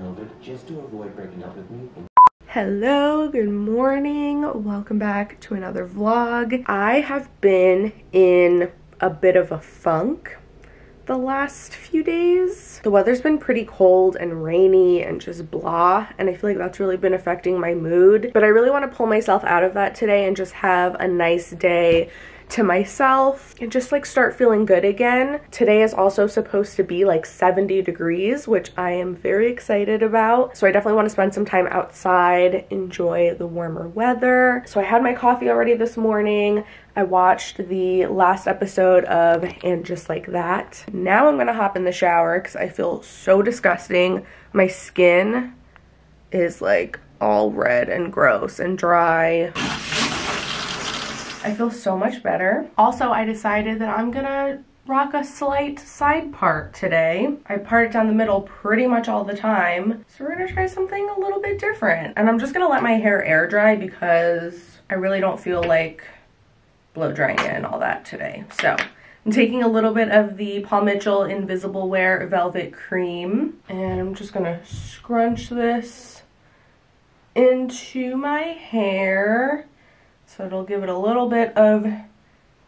COVID just to avoid breaking up with me. Hello, good morning. Welcome back to another vlog. I have been in a bit of a funk the last few days. The weather's been pretty cold and rainy and just blah, and I feel like that's really been affecting my mood. But I really want to pull myself out of that today and just have a nice day to myself and just like start feeling good again. Today is also supposed to be like 70 degrees, which I am very excited about. So I definitely want to spend some time outside, enjoy the warmer weather. So I had my coffee already this morning. I watched the last episode of And Just Like That. Now I'm gonna hop in the shower because I feel so disgusting. My skin is like all red and gross and dry. I feel so much better. Also, I decided that I'm gonna rock a slight side part today. I part it down the middle pretty much all the time. So we're gonna try something a little bit different. And I'm just gonna let my hair air dry because I really don't feel like blow drying it and all that today. So I'm taking a little bit of the Paul Mitchell Invisible Wear Velvet Cream and I'm just gonna scrunch this into my hair so it'll give it a little bit of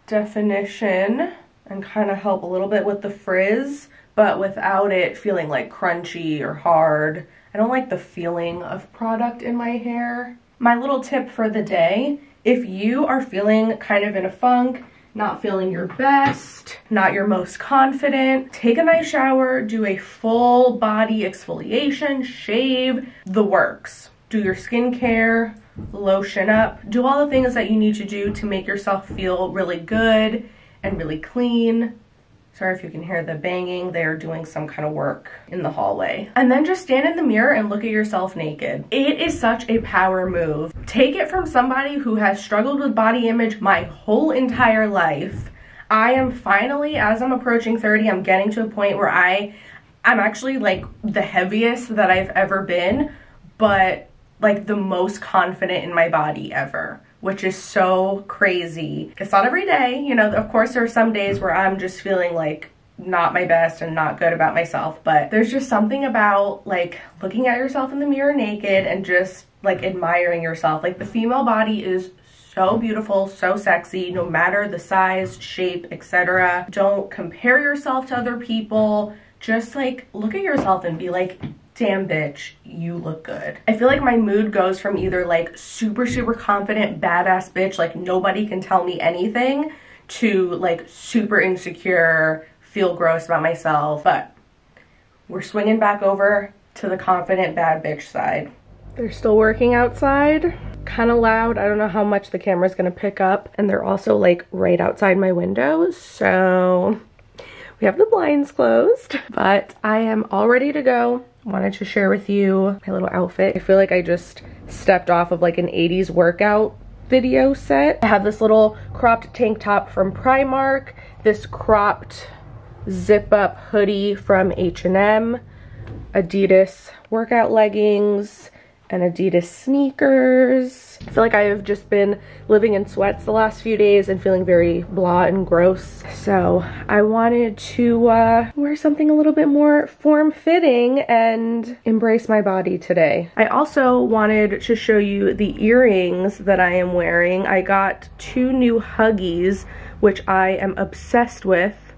definition and kind of help a little bit with the frizz, but without it feeling like crunchy or hard. I don't like the feeling of product in my hair. My little tip for the day, if you are feeling kind of in a funk, not feeling your best, not your most confident, take a nice shower, do a full body exfoliation, shave, the works. Do your skincare, lotion up, do all the things that you need to do to make yourself feel really good and really clean. Sorry if you can hear the banging. They're doing some kind of work in the hallway. And then just stand in the mirror and look at yourself naked. It is such a power move. Take it from somebody who has struggled with body image my whole entire life. I am finally, as I'm approaching 30, I'm getting to a point where I, I'm actually like the heaviest that I've ever been, but like the most confident in my body ever which is so crazy. It's not every day, you know, of course there are some days where I'm just feeling like not my best and not good about myself, but there's just something about like looking at yourself in the mirror naked and just like admiring yourself. Like the female body is so beautiful, so sexy, no matter the size, shape, etc. Don't compare yourself to other people. Just like look at yourself and be like, damn bitch, you look good. I feel like my mood goes from either like super, super confident, badass bitch, like nobody can tell me anything, to like super insecure, feel gross about myself. But we're swinging back over to the confident bad bitch side. They're still working outside, kind of loud. I don't know how much the camera's gonna pick up. And they're also like right outside my window. So we have the blinds closed, but I am all ready to go wanted to share with you my little outfit. I feel like I just stepped off of like an 80s workout video set. I have this little cropped tank top from Primark, this cropped zip up hoodie from H&M, Adidas workout leggings, and Adidas sneakers. I feel like I have just been living in sweats the last few days and feeling very blah and gross. So I wanted to uh, wear something a little bit more form-fitting and embrace my body today. I also wanted to show you the earrings that I am wearing. I got two new Huggies, which I am obsessed with.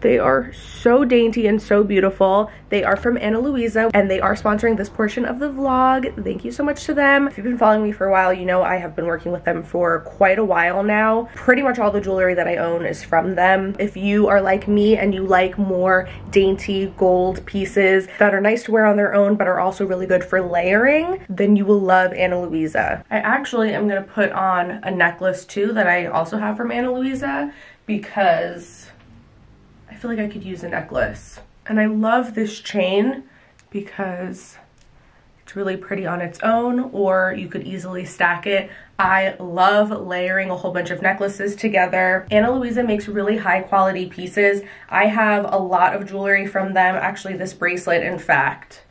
They are so dainty and so beautiful. They are from Ana Luisa and they are sponsoring this portion of the vlog. Thank you so much to them. If you've been following me for a while, you know I have been working with them for quite a while now. Pretty much all the jewelry that I own is from them. If you are like me and you like more dainty gold pieces that are nice to wear on their own but are also really good for layering, then you will love Ana Luisa. I actually am gonna put on a necklace too that I also have from Ana Luisa because I feel like I could use a necklace. And I love this chain because it's really pretty on its own or you could easily stack it. I love layering a whole bunch of necklaces together. Ana Luisa makes really high quality pieces. I have a lot of jewelry from them, actually this bracelet in fact.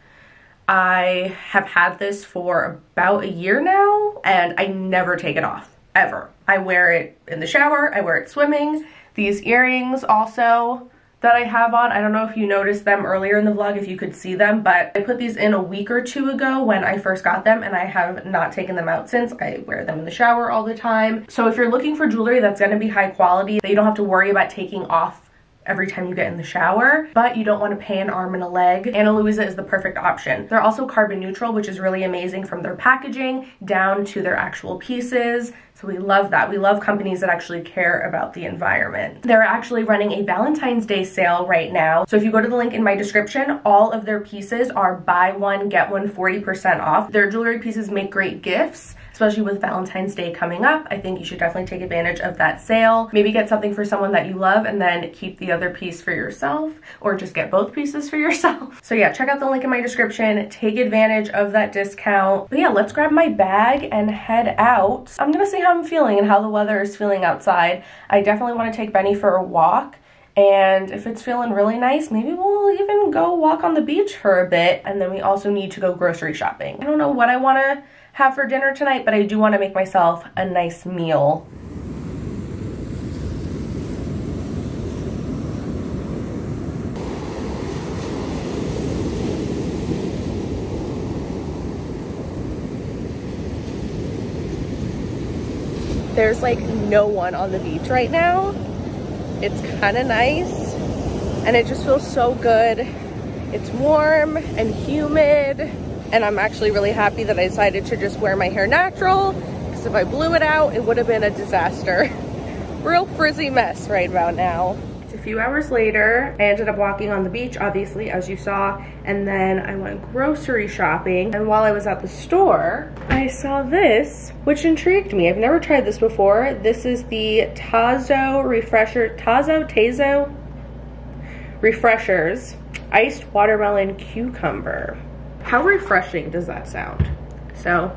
I have had this for about a year now and I never take it off, ever. I wear it in the shower, I wear it swimming. These earrings also that I have on. I don't know if you noticed them earlier in the vlog, if you could see them, but I put these in a week or two ago when I first got them and I have not taken them out since. I wear them in the shower all the time. So if you're looking for jewelry that's gonna be high quality, that you don't have to worry about taking off every time you get in the shower, but you don't want to pay an arm and a leg. Ana Luisa is the perfect option. They're also carbon neutral, which is really amazing from their packaging down to their actual pieces. So we love that. We love companies that actually care about the environment. They're actually running a Valentine's Day sale right now. So if you go to the link in my description, all of their pieces are buy one, get one 40% off. Their jewelry pieces make great gifts especially with Valentine's Day coming up. I think you should definitely take advantage of that sale. Maybe get something for someone that you love and then keep the other piece for yourself or just get both pieces for yourself. So yeah, check out the link in my description. Take advantage of that discount. But yeah, let's grab my bag and head out. I'm gonna see how I'm feeling and how the weather is feeling outside. I definitely wanna take Benny for a walk. And if it's feeling really nice, maybe we'll even go walk on the beach for a bit. And then we also need to go grocery shopping. I don't know what I wanna have for dinner tonight, but I do want to make myself a nice meal. There's like no one on the beach right now. It's kind of nice and it just feels so good. It's warm and humid and I'm actually really happy that I decided to just wear my hair natural because if I blew it out, it would have been a disaster. Real frizzy mess right about now. It's a few hours later. I ended up walking on the beach, obviously, as you saw, and then I went grocery shopping. And while I was at the store, I saw this, which intrigued me. I've never tried this before. This is the Tazo Refresher, Tazo, Tazo Refreshers Iced Watermelon Cucumber. How refreshing does that sound? So,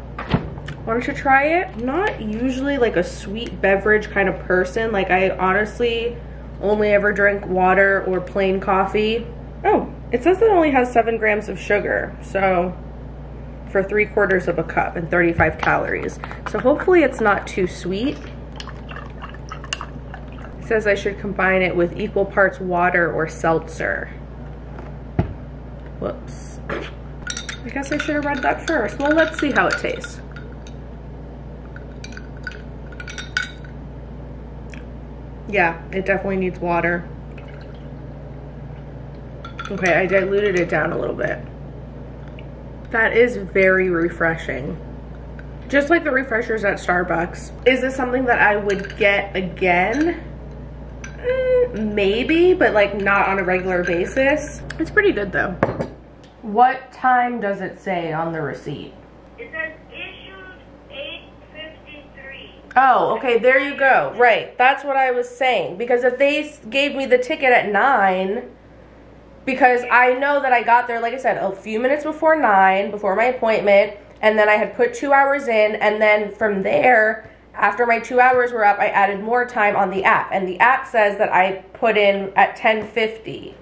wanted to try it. Not usually like a sweet beverage kind of person. Like I honestly only ever drink water or plain coffee. Oh, it says it only has seven grams of sugar. So for three quarters of a cup and 35 calories. So hopefully it's not too sweet. It says I should combine it with equal parts water or seltzer. Whoops. I guess I should have read that first. Well, let's see how it tastes. Yeah, it definitely needs water. Okay, I diluted it down a little bit. That is very refreshing. Just like the refreshers at Starbucks. Is this something that I would get again? Mm, maybe, but like not on a regular basis. It's pretty good though. What time does it say on the receipt? It says issued 853. Oh, okay, there you go. Right, that's what I was saying. Because if they gave me the ticket at 9, because I know that I got there, like I said, a few minutes before 9, before my appointment, and then I had put two hours in, and then from there, after my two hours were up, I added more time on the app. And the app says that I put in at 1050.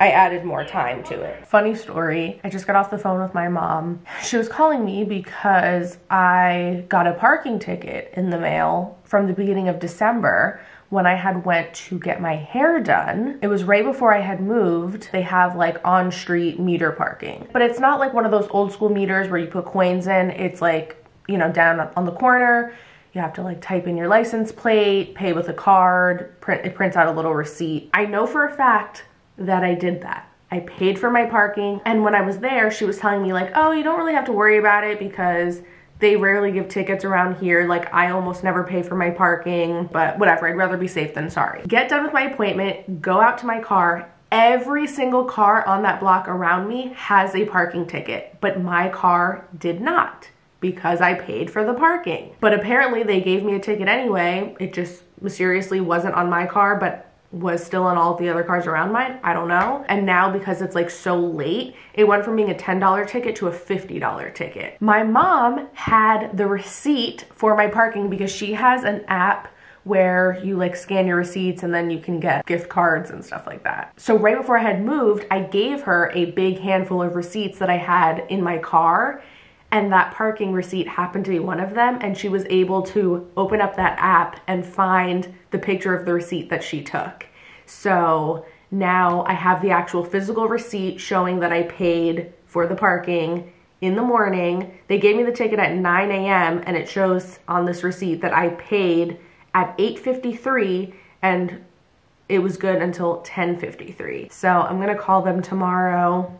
I added more time to it. Funny story, I just got off the phone with my mom. She was calling me because I got a parking ticket in the mail from the beginning of December when I had went to get my hair done. It was right before I had moved. They have like on-street meter parking. But it's not like one of those old school meters where you put coins in. It's like, you know, down on the corner. You have to like type in your license plate, pay with a card, print, it prints out a little receipt. I know for a fact that I did that. I paid for my parking. And when I was there, she was telling me like, oh, you don't really have to worry about it because they rarely give tickets around here. Like I almost never pay for my parking, but whatever, I'd rather be safe than sorry. Get done with my appointment, go out to my car. Every single car on that block around me has a parking ticket, but my car did not because I paid for the parking. But apparently they gave me a ticket anyway. It just mysteriously wasn't on my car, but was still on all the other cars around mine. I don't know. And now because it's like so late, it went from being a $10 ticket to a $50 ticket. My mom had the receipt for my parking because she has an app where you like scan your receipts and then you can get gift cards and stuff like that. So right before I had moved, I gave her a big handful of receipts that I had in my car and that parking receipt happened to be one of them and she was able to open up that app and find the picture of the receipt that she took. So now I have the actual physical receipt showing that I paid for the parking in the morning. They gave me the ticket at 9 a.m. and it shows on this receipt that I paid at 8:53 and it was good until 10:53. So I'm to call them tomorrow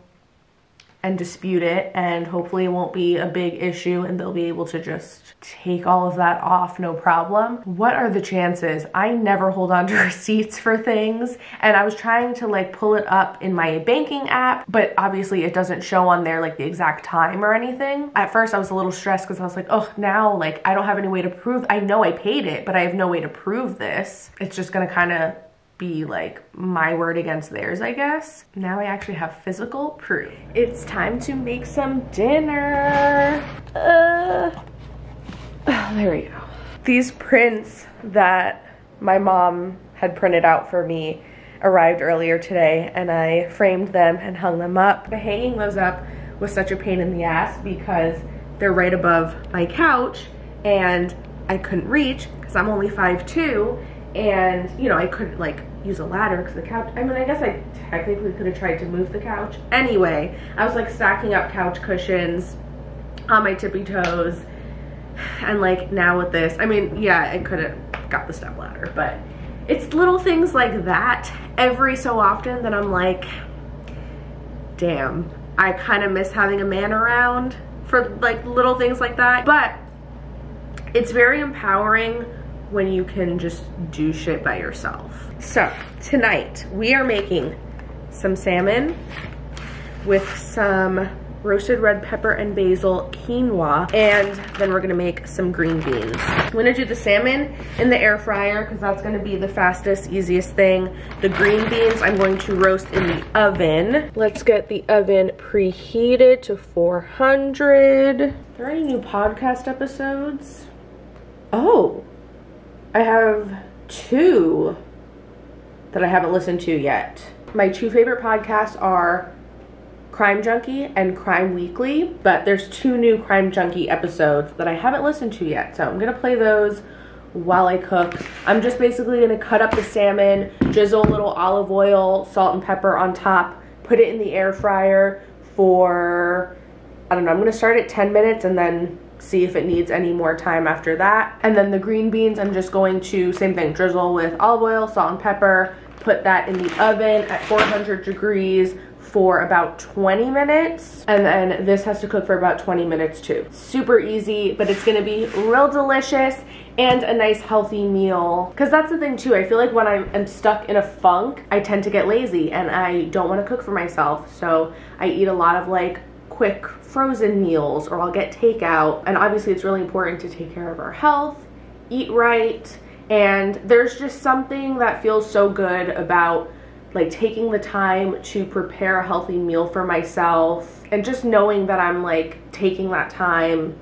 and dispute it and hopefully it won't be a big issue and they'll be able to just take all of that off no problem. What are the chances? I never hold on to receipts for things and I was trying to like pull it up in my banking app but obviously it doesn't show on there like the exact time or anything. At first I was a little stressed because I was like oh now like I don't have any way to prove I know I paid it but I have no way to prove this. It's just gonna kind of be like my word against theirs, I guess. Now I actually have physical proof. It's time to make some dinner. Uh, oh, there we go. These prints that my mom had printed out for me arrived earlier today and I framed them and hung them up. But hanging those up was such a pain in the ass because they're right above my couch and I couldn't reach because I'm only 5'2", and you know, I couldn't like use a ladder because the couch, I mean, I guess I technically could have tried to move the couch. Anyway, I was like stacking up couch cushions on my tippy toes. And like now with this, I mean, yeah, I could have got the step ladder, but it's little things like that every so often that I'm like, damn, I kind of miss having a man around for like little things like that. But it's very empowering when you can just do shit by yourself. So tonight we are making some salmon with some roasted red pepper and basil quinoa and then we're gonna make some green beans. I'm gonna do the salmon in the air fryer because that's gonna be the fastest easiest thing. The green beans i'm going to roast in the oven. Let's get the oven preheated to 400 are there any new podcast episodes? Oh i have two that I haven't listened to yet. My two favorite podcasts are Crime Junkie and Crime Weekly, but there's two new Crime Junkie episodes that I haven't listened to yet. So I'm gonna play those while I cook. I'm just basically gonna cut up the salmon, drizzle a little olive oil, salt and pepper on top, put it in the air fryer for, I don't know, I'm gonna start at 10 minutes and then see if it needs any more time after that. And then the green beans, I'm just going to, same thing, drizzle with olive oil, salt and pepper, put that in the oven at 400 degrees for about 20 minutes. And then this has to cook for about 20 minutes too. Super easy but it's gonna be real delicious and a nice healthy meal. Because that's the thing too i feel like when i am stuck in a funk i tend to get lazy and i don't want to cook for myself. So i eat a lot of like quick frozen meals or i'll get takeout and obviously it's really important to take care of our health eat right and there's just something that feels so good about like taking the time to prepare a healthy meal for myself and just knowing that I'm like taking that time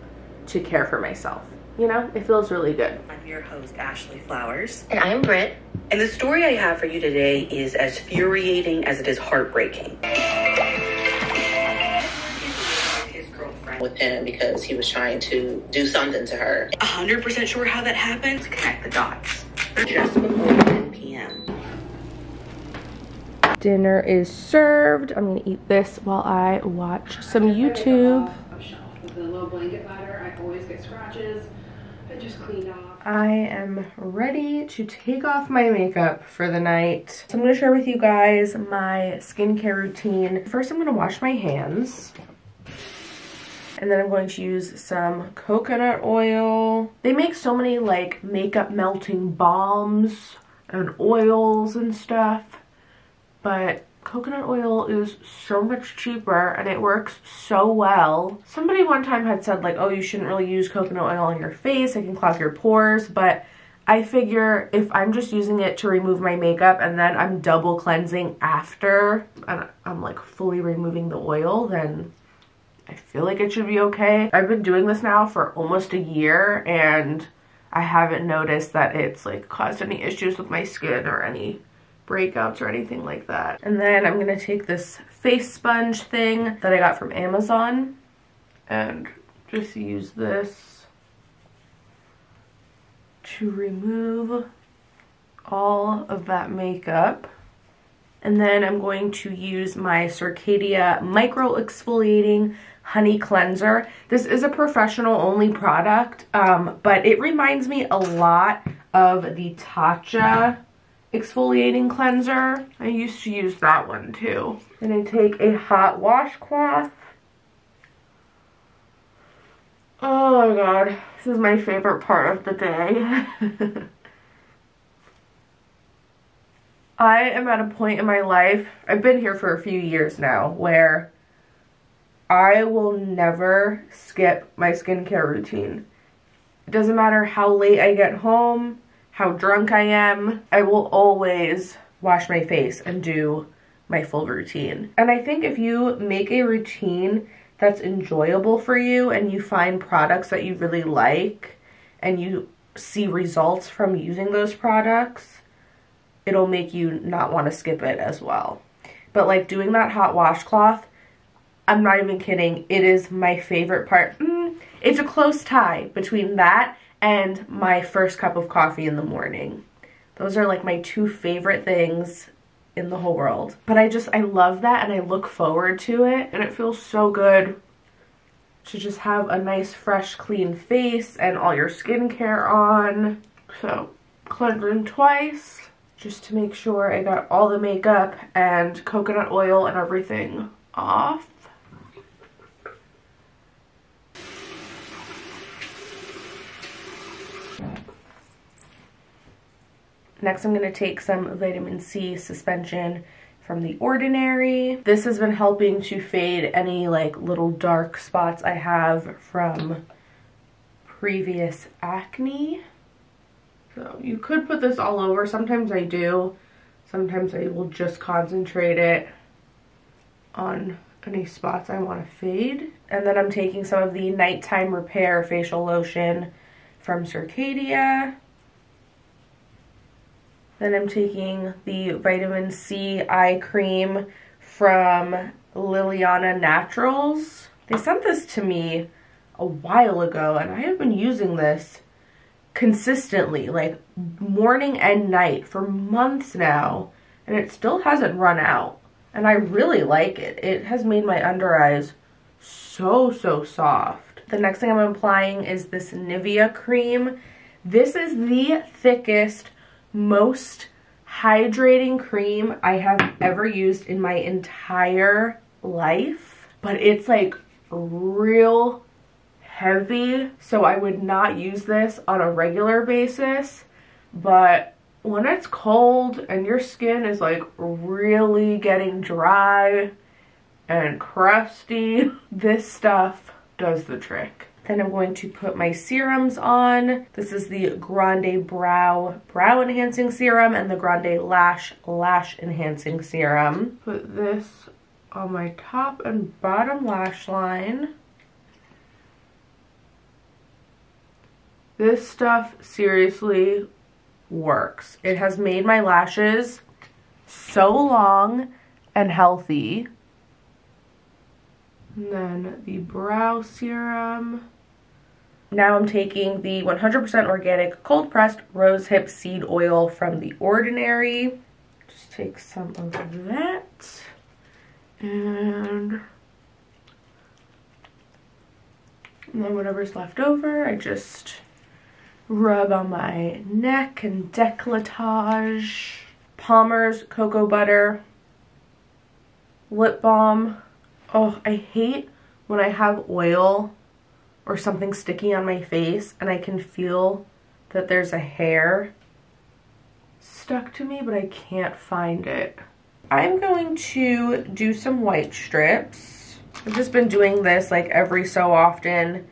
to care for myself. You know, it feels really good. I'm your host, Ashley Flowers. And I am Britt. And the story I have for you today is as infuriating as it is heartbreaking. Girlfriend with him because he was trying to do something to her. 100% sure how that happened? Connect the dots. Just before 10 p.m. Dinner is served. I'm gonna eat this while I watch some YouTube. With the low blanket ladder, I always get scratches. I just cleaned off. I am ready to take off my makeup for the night. So I'm gonna share with you guys my skincare routine. First, I'm gonna wash my hands. And then I'm going to use some coconut oil. They make so many like makeup melting balms and oils and stuff. But coconut oil is so much cheaper and it works so well. Somebody one time had said like, oh, you shouldn't really use coconut oil on your face. It can clog your pores. But I figure if I'm just using it to remove my makeup and then I'm double cleansing after and I'm like fully removing the oil, then I feel like it should be okay. I've been doing this now for almost a year and I haven't noticed that it's like caused any issues with my skin or any breakouts or anything like that. And then I'm gonna take this face sponge thing that I got from Amazon and just use this to remove all of that makeup. And then I'm going to use my Circadia Micro Exfoliating Honey Cleanser. This is a professional only product, um, but it reminds me a lot of the Tatcha exfoliating cleanser. I used to use that one too. And I take a hot washcloth. Oh my god, this is my favorite part of the day. I am at a point in my life, I've been here for a few years now, where I will never skip my skincare routine. It doesn't matter how late I get home, how drunk I am, I will always wash my face and do my full routine. And I think if you make a routine that's enjoyable for you and you find products that you really like and you see results from using those products, it'll make you not want to skip it as well. But like doing that hot washcloth, I'm not even kidding, it is my favorite part. Mm, it's a close tie between that and my first cup of coffee in the morning. Those are like my two favorite things in the whole world. But I just, I love that and I look forward to it and it feels so good to just have a nice fresh clean face and all your skincare on. So cleansing twice just to make sure I got all the makeup and coconut oil and everything off. Next, I'm going to take some vitamin C suspension from The Ordinary. This has been helping to fade any like little dark spots I have from previous acne. So you could put this all over. Sometimes I do. Sometimes I will just concentrate it on any spots I want to fade. And then I'm taking some of the Nighttime Repair Facial Lotion from Circadia. Then I'm taking the Vitamin C Eye Cream from Lilyana Naturals. They sent this to me a while ago and I have been using this consistently, like morning and night for months now, and it still hasn't run out. And I really like it. It has made my under eyes so, so soft. The next thing I'm applying is this Nivea cream. This is the thickest, most hydrating cream I have ever used in my entire life. But it's like real heavy, so I would not use this on a regular basis. But when it's cold and your skin is like really getting dry and crusty, this stuff does the trick. Then I'm going to put my serums on. This is the Grande Brow Brow Enhancing Serum and the Grande Lash Lash Enhancing Serum. Put this on my top and bottom lash line. This stuff seriously works. It has made my lashes so long and healthy. And then the brow serum. Now I'm taking the 100% organic cold pressed rose hip seed oil from The Ordinary. Just take some of that. And, and then whatever's left over, I just rub on my neck and decolletage. Palmer's Cocoa Butter Lip Balm. Oh, I hate when I have oil or something sticky on my face and I can feel that there's a hair stuck to me, but I can't find it. I'm going to do some white strips. I've just been doing this like every so often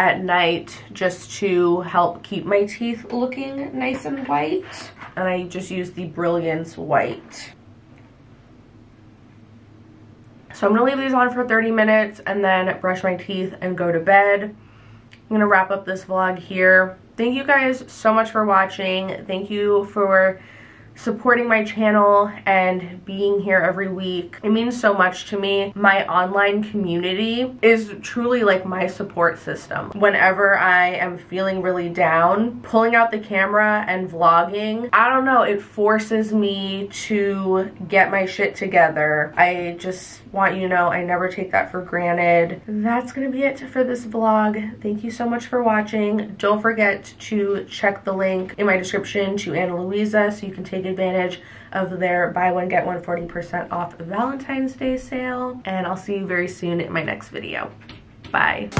at night just to help keep my teeth looking nice and white. And I just use the Brilliance White. So I'm gonna leave these on for 30 minutes and then brush my teeth and go to bed. I'm gonna wrap up this vlog here. Thank you guys so much for watching. Thank you for supporting my channel and being here every week. It means so much to me. My online community is truly like my support system. Whenever I am feeling really down, pulling out the camera and vlogging, I don't know, it forces me to get my shit together. I just want you to know I never take that for granted. That's gonna be it for this vlog. Thank you so much for watching. Don't forget to check the link in my description to Ana Luisa so you can take advantage of their buy one get one 40% off Valentine's Day sale. And I'll see you very soon in my next video. Bye.